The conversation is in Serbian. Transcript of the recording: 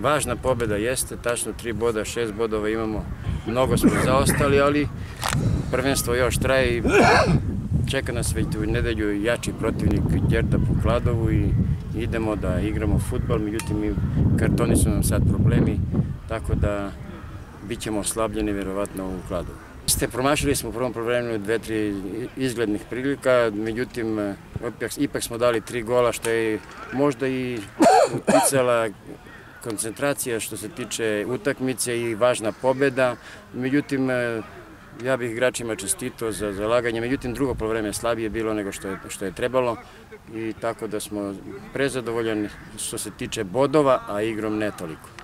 Važna pobeda jeste, tačno 3 boda, 6 bodova imamo, mnogo smo zaostali, ali prvenstvo još traje i čeka nas već u nedelju jači protivnik Đerda po Kladovu i idemo da igramo futbal, međutim kartoni su nam sad problemi, tako da bit ćemo oslabljeni verovatno u Kladovu. Ste promašili smo u prvom problemu dve, tri izglednih prilika, međutim ipak smo dali tri gola što je možda i uticala koncentracija što se tiče utakmice i važna pobeda. Međutim, ja bih igračima čestito za zalaganje, međutim drugo polovreme slabije bilo nego što je, što je trebalo i tako da smo prezadovoljeni što se tiče bodova, a igrom ne toliko.